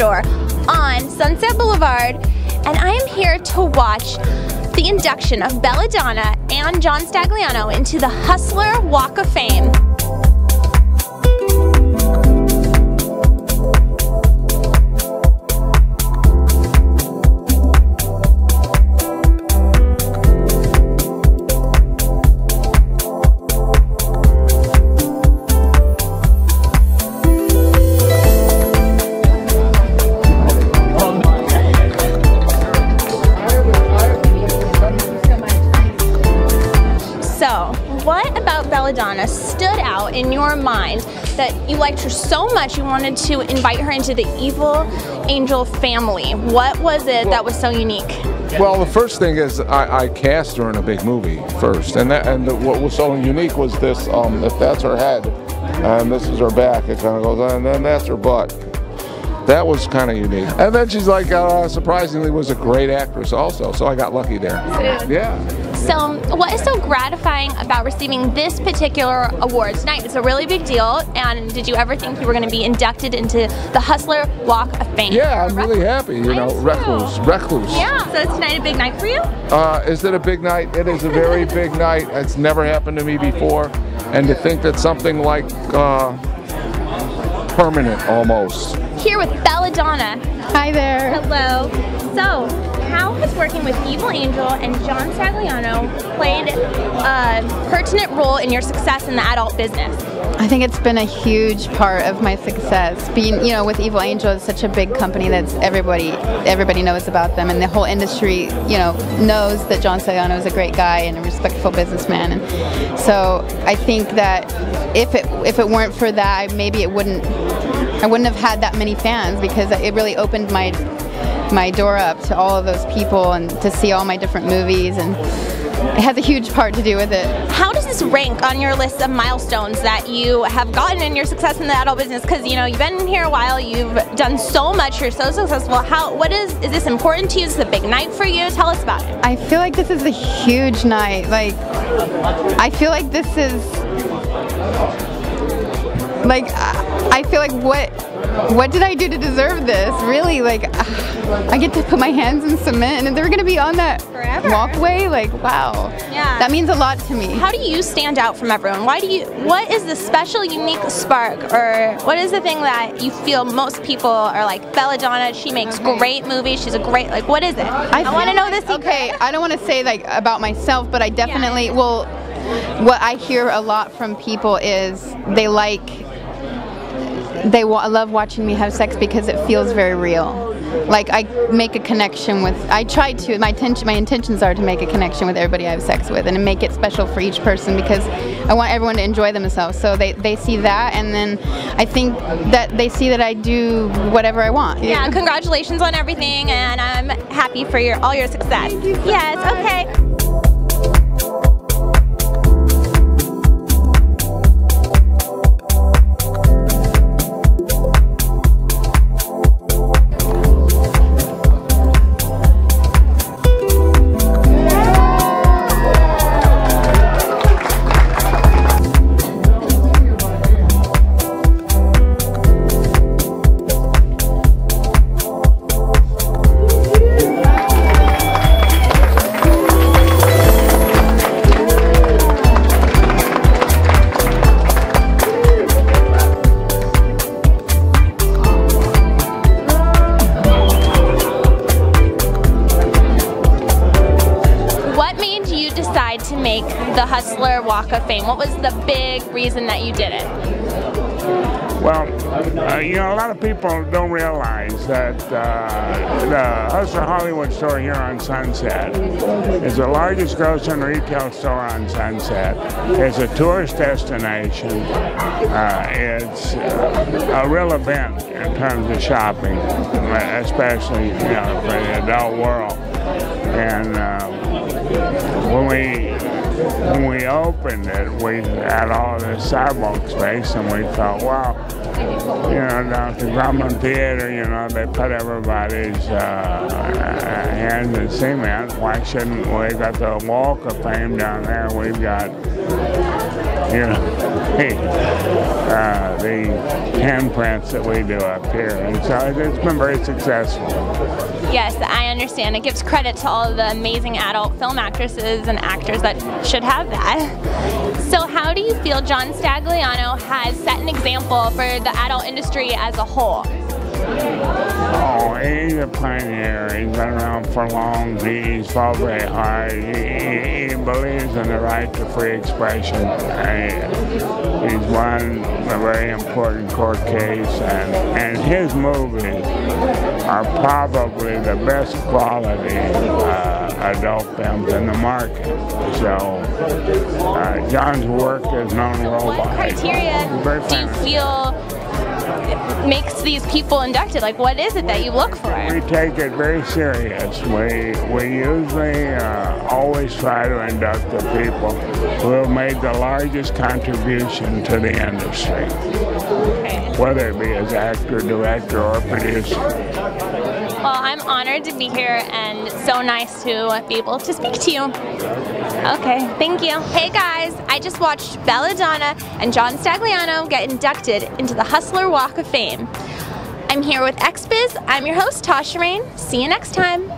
store on Sunset Boulevard, and I am here to watch the induction of Belladonna and John Stagliano into the Hustler Walk of Fame. Mind that you liked her so much you wanted to invite her into the Evil Angel family? What was it that was so unique? Well, the first thing is I, I cast her in a big movie first, and that, and what was so unique was this: um, if that's her head, and this is her back, it kind of goes, and then that's her butt. That was kind of unique. And then she's like, uh, surprisingly, was a great actress also. So I got lucky there. Yeah. So, what is so gratifying about receiving this particular award tonight? It's a really big deal, and did you ever think you were going to be inducted into the Hustler Walk of Fame? Yeah, I'm really happy. You I know, too. recluse, recluse. Yeah. So, is tonight a big night for you? Uh, is it a big night? It is a very big night. It's never happened to me before, and to think that something like uh, permanent almost. Here with Belladonna. Hi there. Hello. Working with Evil Angel and John Stagliano played a pertinent role in your success in the adult business? I think it's been a huge part of my success. Being, you know, with Evil Angel is such a big company that's everybody everybody knows about them and the whole industry, you know, knows that John Stagliano is a great guy and a respectful businessman. And so I think that if it if it weren't for that, maybe it wouldn't I wouldn't have had that many fans because it really opened my my door up to all of those people and to see all my different movies and it has a huge part to do with it. How does this rank on your list of milestones that you have gotten in your success in the adult business? Because you know you've been here a while, you've done so much, you're so successful. How? What is? Is this important to you? Is this a big night for you? Tell us about it. I feel like this is a huge night. Like, I feel like this is like I feel like what what did I do to deserve this? Really, like I get to put my hands in cement, and they're gonna be on that Forever. walkway. Like, wow, Yeah. that means a lot to me. How do you stand out from everyone? Why do you? What is the special, unique spark, or what is the thing that you feel most people are like? Belladonna, she makes great movies. She's a great. Like, what is it? I, feel want to know this. Okay, I don't want to say like about myself, but I definitely well. What I hear a lot from people is they like they wa- love watching me have sex because it feels very real. Like I make a connection with. I try to. My intention, my intentions are to make a connection with everybody I have sex with, and make it special for each person because I want everyone to enjoy themselves. So they they see that, and then I think that they see that I do whatever I want. Yeah, congratulations on everything, and I'm happy for your all your success. Yes, okay. Decide to make the Hustler Walk of Fame? What was the big reason that you did it? Well, uh, you know, a lot of people don't realize that uh, the Hustler Hollywood store here on Sunset is the largest grocery retail store on Sunset. It's a tourist destination. Uh, it's uh, a real event in terms of shopping, especially you know for the adult world. And uh, when we when we opened it, we had all this sidewalk space, and we thought, wow, you know, down at the Grauman Theater, you know, they put everybody's uh, hands in cement. Why shouldn't we got the Walk of Fame down there? We've got, you know, uh, the handprints that we do up here, and so it's been very successful. Yes, I understand. It gives credit to all the amazing adult film actresses and actors that should have that. So, how do you feel John Stagliano has set an example for the adult industry as a whole? Oh, he's a pioneer. He's been around for long. He's fought very hard. He, he, believes in the right to free expression. He's won a very important court case, and, and his movies are probably the best quality uh, adult films in the market. So, uh, John's work is known worldwide. What criteria do you feel makes these people inducted? Like, what is it that you look for? We take it very serious. We we usually uh, always try to induct the people who have made the largest contribution to the industry, Okay. whether it be as actor, director, or producer. Well, I'm honored to be here and so nice to be able to speak to you. Okay, thank you. Hey guys, I just watched Belladonna and John Stagliano get inducted into the Hustler Walk of Fame. I'm here with XBiz. I'm your host, Tasha Reign. See you next time.